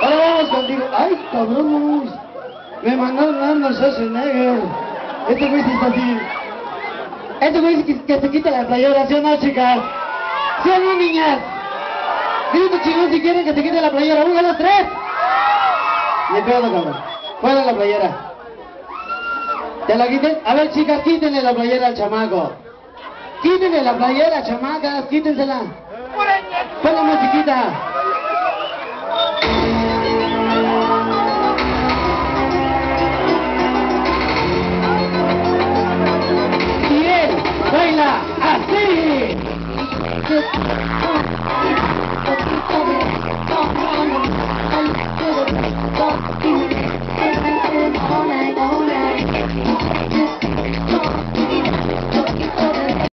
Ahora vamos contigo. Ay, cabrones. Me mandaron Arnold Schwarzenegger. Este güey sí está así. Este güey que, se quita la playera, ¿sí o no, chicas? ¿Sí o no, niñas? Grito chingón si quieren que se quite la playera. Uno, dos, tres. Ni pedo, cabrón. Fuera la playera. ¿Te la quiten? A ver, chicas, quítenle la playera al chamaco. Quítenle la playera, chamacas, quítensela. Pon la musiquita. Bien, baila así.